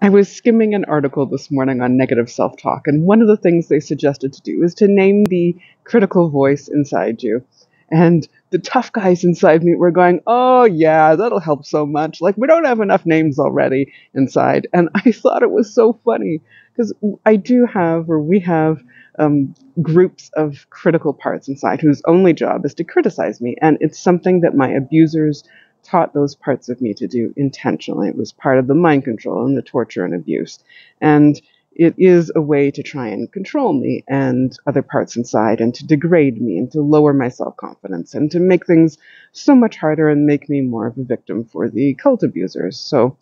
I was skimming an article this morning on negative self talk, and one of the things they suggested to do is to name the critical voice inside you. And the tough guys inside me were going, Oh, yeah, that'll help so much. Like, we don't have enough names already inside. And I thought it was so funny because I do have, or we have, um, groups of critical parts inside whose only job is to criticize me. And it's something that my abusers taught those parts of me to do intentionally. It was part of the mind control and the torture and abuse. And it is a way to try and control me and other parts inside and to degrade me and to lower my self confidence and to make things so much harder and make me more of a victim for the cult abusers. So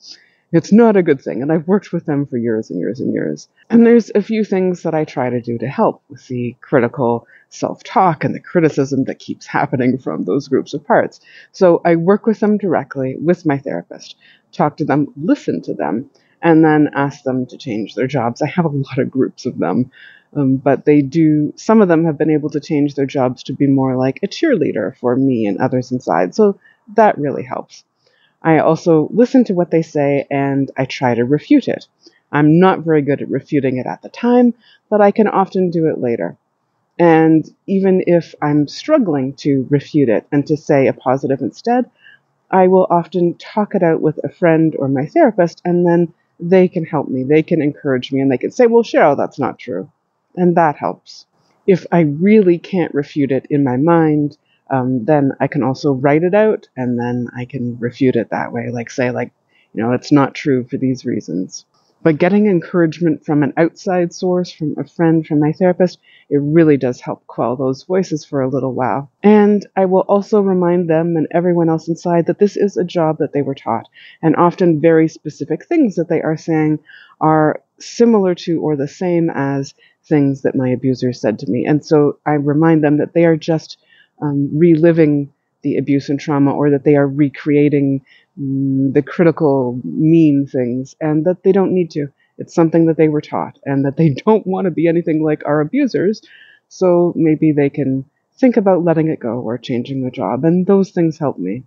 it's not a good thing. And I've worked with them for years and years and years. And there's a few things that I try to do to help with the critical self talk and the criticism that keeps happening from those groups of parts. So I work with them directly with my therapist, talk to them, listen to them, and then ask them to change their jobs. I have a lot of groups of them. Um, but they do, some of them have been able to change their jobs to be more like a cheerleader for me and others inside. So that really helps. I also listen to what they say and I try to refute it. I'm not very good at refuting it at the time, but I can often do it later. And even if I'm struggling to refute it and to say a positive instead, I will often talk it out with a friend or my therapist, and then they can help me. They can encourage me and they can say, Well, Cheryl, that's not true. And that helps. If I really can't refute it in my mind, um, then I can also write it out and then I can refute it that way. Like, say, like, you know, it's not true for these reasons. But getting encouragement from an outside source, from a friend, from my therapist, it really does help quell those voices for a little while. And I will also remind them and everyone else inside that this is a job that they were taught, and often very specific things that they are saying are similar to or the same as things that my abusers said to me. And so I remind them that they are just um, reliving the abuse and trauma or that they are recreating mm, the critical mean things and that they don't need to. It's something that they were taught and that they don't want to be anything like our abusers. So maybe they can think about letting it go or changing the job. And those things help me.